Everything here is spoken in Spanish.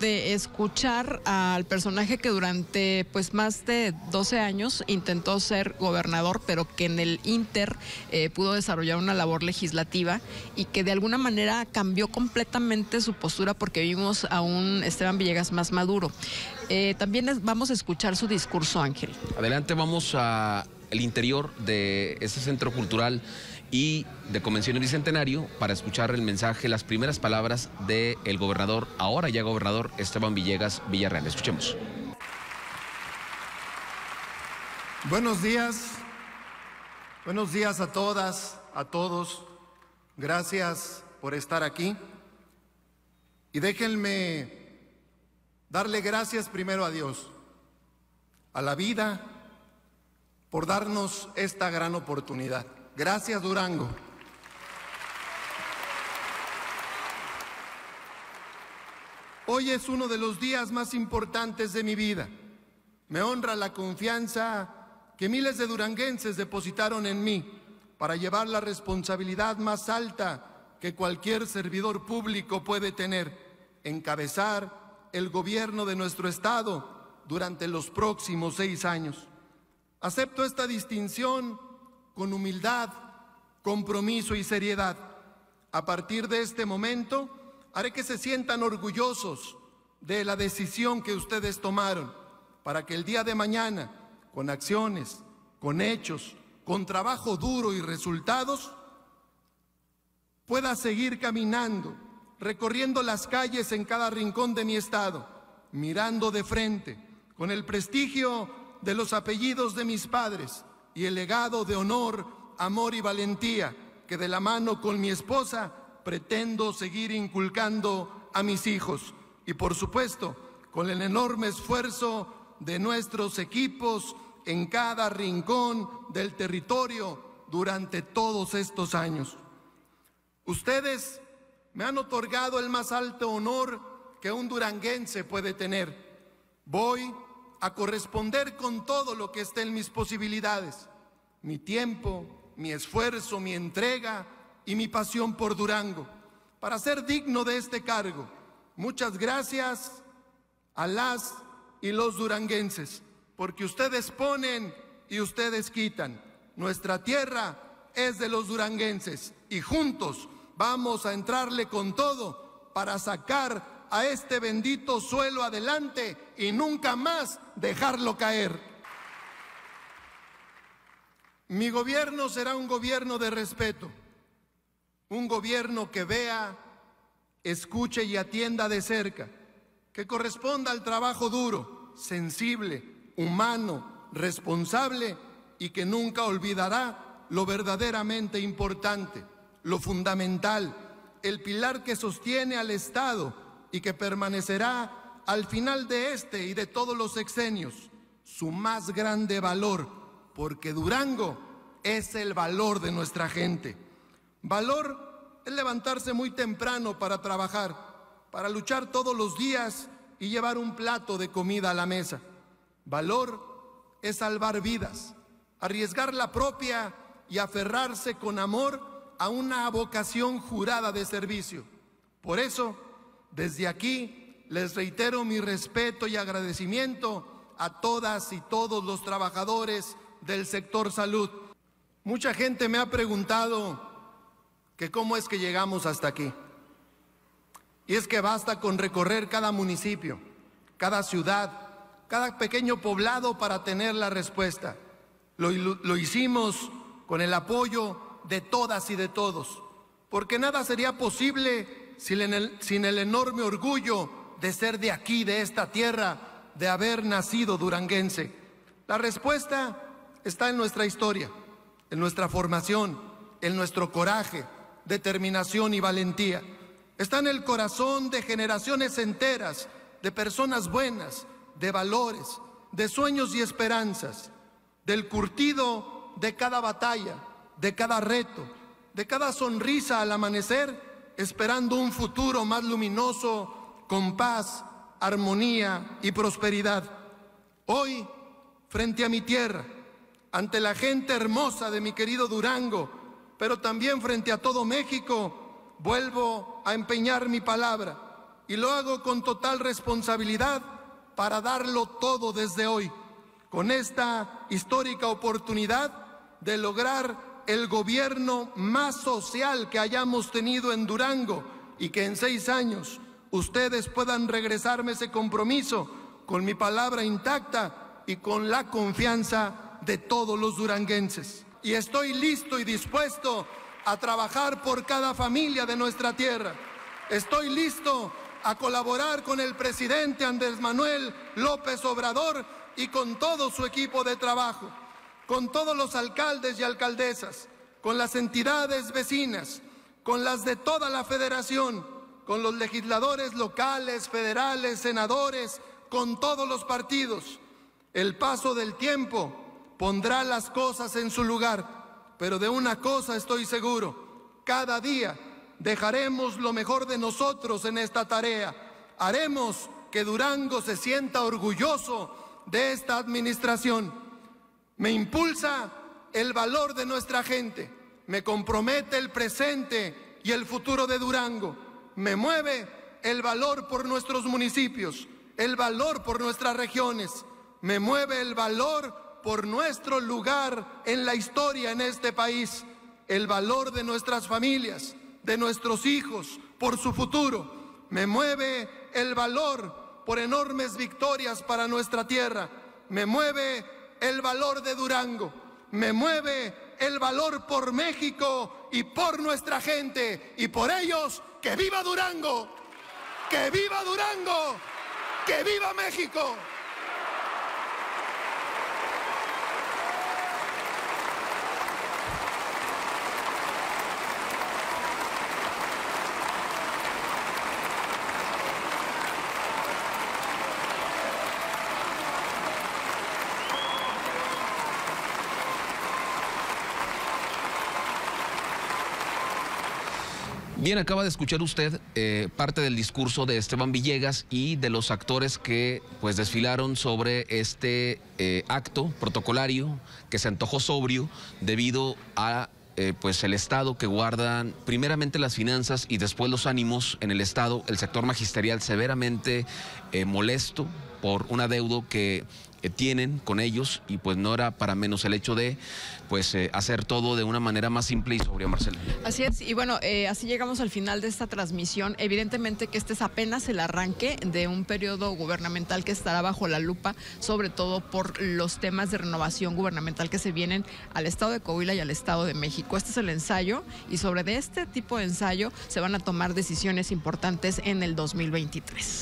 de escuchar al personaje que durante pues más de 12 años intentó ser gobernador, pero que en el Inter eh, pudo desarrollar una labor legislativa y que de alguna manera cambió completamente su postura porque vimos a un Esteban Villegas más maduro. Eh, también vamos a escuchar su discurso, Ángel. Adelante, vamos al interior de este centro cultural y de Convención Bicentenario para escuchar el mensaje, las primeras palabras del gobernador, ahora ya gobernador Esteban Villegas Villarreal. Escuchemos. Buenos días, buenos días a todas, a todos. Gracias por estar aquí. Y déjenme darle gracias primero a Dios, a la vida, por darnos esta gran oportunidad. Gracias Durango. Hoy es uno de los días más importantes de mi vida. Me honra la confianza que miles de duranguenses depositaron en mí para llevar la responsabilidad más alta que cualquier servidor público puede tener, encabezar el gobierno de nuestro Estado durante los próximos seis años. Acepto esta distinción con humildad, compromiso y seriedad. A partir de este momento, haré que se sientan orgullosos de la decisión que ustedes tomaron para que el día de mañana, con acciones, con hechos, con trabajo duro y resultados, pueda seguir caminando, recorriendo las calles en cada rincón de mi estado, mirando de frente, con el prestigio de los apellidos de mis padres, y el legado de honor, amor y valentía que de la mano con mi esposa pretendo seguir inculcando a mis hijos. Y por supuesto, con el enorme esfuerzo de nuestros equipos en cada rincón del territorio durante todos estos años. Ustedes me han otorgado el más alto honor que un duranguense puede tener. Voy a corresponder con todo lo que esté en mis posibilidades, mi tiempo, mi esfuerzo, mi entrega y mi pasión por Durango, para ser digno de este cargo. Muchas gracias a las y los duranguenses, porque ustedes ponen y ustedes quitan. Nuestra tierra es de los duranguenses y juntos vamos a entrarle con todo para sacar a este bendito suelo adelante y nunca más dejarlo caer. Mi gobierno será un gobierno de respeto, un gobierno que vea, escuche y atienda de cerca, que corresponda al trabajo duro, sensible, humano, responsable y que nunca olvidará lo verdaderamente importante, lo fundamental, el pilar que sostiene al Estado y que permanecerá al final de este y de todos los sexenios, su más grande valor, porque Durango es el valor de nuestra gente. Valor es levantarse muy temprano para trabajar, para luchar todos los días y llevar un plato de comida a la mesa. Valor es salvar vidas, arriesgar la propia y aferrarse con amor a una vocación jurada de servicio. Por eso, desde aquí les reitero mi respeto y agradecimiento a todas y todos los trabajadores del sector salud. Mucha gente me ha preguntado cómo es que llegamos hasta aquí. Y es que basta con recorrer cada municipio, cada ciudad, cada pequeño poblado para tener la respuesta. Lo, lo, hicimos con el apoyo de todas y de todos, porque nada sería posible sin el, enorme orgullo de ser de aquí, de esta tierra, de haber nacido duranguense? La respuesta está en nuestra historia, en nuestra formación, en nuestro coraje, determinación y valentía. Está en el corazón de generaciones enteras, de personas buenas, de valores, de sueños y esperanzas, del curtido de cada batalla, de cada reto, de cada sonrisa al amanecer esperando un futuro más luminoso, con paz, armonía y prosperidad. Hoy, frente a mi tierra, ante la gente hermosa de mi querido Durango, pero también frente a todo México, vuelvo a empeñar mi palabra y lo hago con total responsabilidad para darlo todo desde hoy, con esta histórica oportunidad de lograr el gobierno más social que hayamos tenido en Durango y que en seis años ustedes puedan regresarme ese compromiso con mi palabra intacta y con la confianza de todos los duranguenses. Y estoy listo y dispuesto a trabajar por cada familia de nuestra tierra. Estoy listo a colaborar con el presidente Andrés Manuel López Obrador y con todo su equipo de trabajo, con todos los alcaldes y alcaldesas, con las entidades vecinas, con las de toda la federación, con los legisladores locales, federales, senadores, con todos los partidos. El paso del tiempo pondrá las cosas en su lugar, pero de una cosa estoy seguro, cada día dejaremos lo mejor de nosotros en esta tarea. Haremos que Durango se sienta orgulloso de esta administración. Me impulsa el valor de nuestra gente, me compromete el presente y el futuro de Durango, me mueve el valor por nuestros municipios, el valor por nuestras regiones, me mueve el valor por nuestro lugar en la historia en este país, el valor de nuestras familias, de nuestros hijos, por su futuro. Me mueve el valor por enormes victorias para nuestra tierra. Me mueve el valor de Durango. Me mueve el valor por México y por nuestra gente. Y por ellos, que viva Durango. Que viva Durango. Que viva México. Bien, acaba de escuchar usted eh, parte del discurso de Esteban Villegas y de los actores que pues desfilaron sobre este eh, acto protocolario que se antojó sobrio debido a eh, pues el Estado que guardan primeramente las finanzas y después los ánimos en el Estado, el sector magisterial severamente molesto por un adeudo que tienen con ellos y pues no era para menos el hecho de pues eh, hacer todo de una manera más simple y sobria, Marcelo. Así es, y bueno, eh, así llegamos al final de esta transmisión. Evidentemente que este es apenas el arranque de un periodo gubernamental que estará bajo la lupa, sobre todo por los temas de renovación gubernamental que se vienen al Estado de Coahuila y al Estado de México. Este es el ensayo y sobre de este tipo de ensayo se van a tomar decisiones importantes en el 2023.